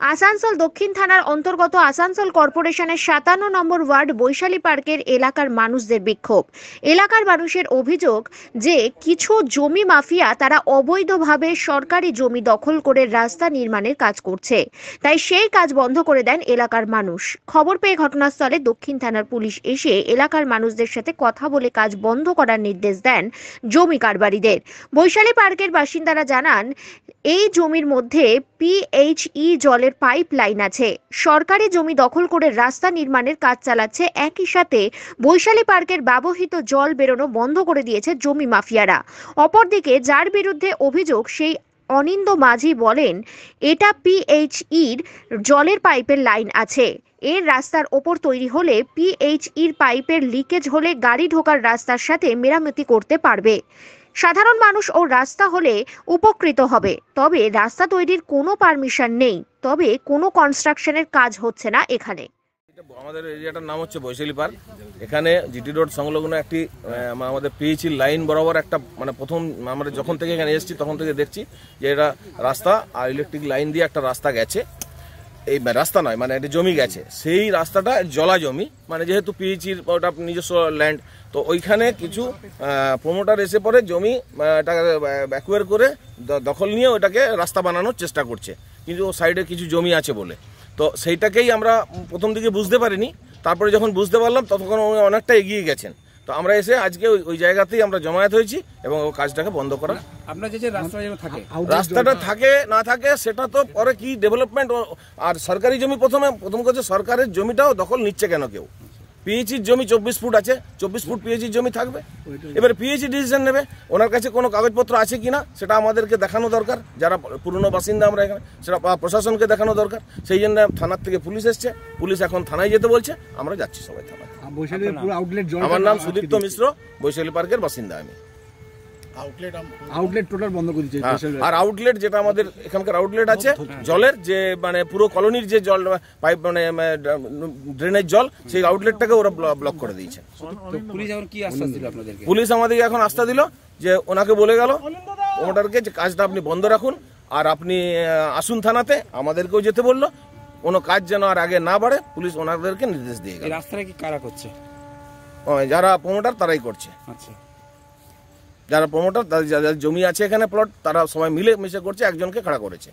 আসানসোল দক্ষিণ থানার অন্তর্গত আসানসোল কর্পোরেশনের সাতান্ন নম্বর ওয়ার্ড বৈশালী পার্কের এলাকার মানুষদের বিক্ষোভ। এলাকার মানুষের অভিযোগ যে কিছু জমি মাফিয়া তারা অবৈধভাবে সরকারি জমি দখল করে রাস্তা নির্মাণের কাজ করছে। তাই সেই কাজ বন্ধ করে দেন এলাকার মানুষ। খবর পেয়ে ঘটনাস্থলে দক্ষিণ থানার পুলিশ এসে এলাকার মানুষদের সাথে কথা বলে কাজ বন্ধ করার নির্দেশ দেন জমি কারবারিদের। বৈশালী পার্কের বাসিন্দারা জানান, এই জমির মধ্যে পিএইচই জলের পাইপ লাইন আছে। সরকারি জমি দখল করে রাস্তা নির্মাণের কাজ চালাচ্ছে একই সাথে বৈশালী পার্কের ব্যবহৃত জল বেরোনো বন্ধ করে দিয়েছে জমি মাফিয়ারা। অপরদিকে যার বিরুদ্ধে অভিযোগ, সেই অনিন্দ মাঝি বলেন, এটা পিএইচইর জলের পাইপের লাইন আছে। এর রাস্তার ওপর তৈরি হলে পিএইচইর পাইপের লিকেজ হলে গাড়ি ঢোকার রাস্তার সাথে মেরামতি করতে পারবে। সাধারণ মানুষ ও রাস্তা হলে উপকৃত হবে। তবে রাস্তা তৈরির কোনো পারমিশন নেই। তবে কোনো কনস্ট্রাকশনের কাজ হচ্ছে না এখানে। আমাদের এরিয়াটার নাম হচ্ছে বৈশালী পার্ক। এখানে জিটি রোড সংলগ্ন একটি আমাদের পিএইচি লাইন বরাবর একটা মানে প্রথম আমরা যখন থেকে এখানে এসেছি তখন থেকে দেখছি যে এটা রাস্তা, আর ইলেকট্রিক লাইন দিয়ে একটা রাস্তা গেছে। এই রাস্তা নয় মানে এটা জমি গেছে। সেই রাস্তাটা জলা জমি মানে যেহেতু পিএইচির ওটা নিজস্ব ল্যান্ড তো ওইখানে কিছু প্রমোটার এসে পরে জমি ব্যাকুয়ার করে দখল নিয়ে ওটাকে রাস্তা বানানোর চেষ্টা করছে। কিন্তু সাইডে কিছু জমি আছে বলে। তো সেইটাকেই আমরা প্রথম দিকে বুঝতে পারিনি তারপরে যখন বুঝতে পারলাম ততক্ষণ উনি অনেকটা এগিয়ে গেছেন। তো আমরা এসে আজকে ওই- জায়গাতেই আমরা জমায়েত হয়েছি এবং ও কাজটাকে বন্ধ করা। আপনার যে যে রাস্তা থাকে। রাস্তাটা থাকে না থাকে সেটা তো পরে কি ডেভেলপমেন্ট আর সরকারি জমি প্রথমে প্রথম কথা সরকারের জমিটাও দখল নিচ্ছে কেন কেউ? পিএইচির জমি চব্বিশ ফুট আছে চব্বিশ ফুট পিএইচির জমি থাকবে। এবার পিএইচি ডিসিশন নেবে ওনার কাছে কোনো কাগজপত্র আছে কি না সেটা আমাদেরকে দেখানো দরকার যারা পুরনো বাসিন্দা আমরা এখানে সেটা প্রশাসনকে দেখানো দরকার সেই জন্য থানার থেকে পুলিশ এসছে পুলিশ এখন থানায় যেতে বলছে আমরা যাচ্ছি সবাই থানায়। আমার নাম সুদীপ্ত মিশ্র বৈশালী পার্কের বাসিন্দা আমি। আউটলেট টোটাল বন্ধ করে দিচ্ছে হ্যাঁ, আর আউটলেট যেটা আমাদের এখানকার আউটলেট আছে জলের যে মানে পুরো কলোনির যে জল পাইপ মানে ড্রেনের জল সেই আউটলেটটাকে ওরা ব্লক করে দিয়েছে। পুলিশ এখন কি আশ্বাস দিল আপনাদেরকে? পুলিশ আমাদেরকে এখন আস্থা দিল যে ওনাকে বলে গেল প্রমোটারকে যে কাজটা আপনি বন্ধ রাখুন আর আপনি আসুন থানাতে আমাদেরকেও যেতে বলল কোনো কাজ যেন আর আগে না বাড়ে পুলিশ ওনাদেরকে নির্দেশ দিয়ে গেল। রাস্তাটা কি কারা করছে? যারা প্রমোটার তারাই করছে। আচ্ছা। যারা প্রমোটার তাদের যাদের জমি আছে এখানে প্লট তারা সবাই মিলে মিশে করছে, একজনকে খাড়া করেছে।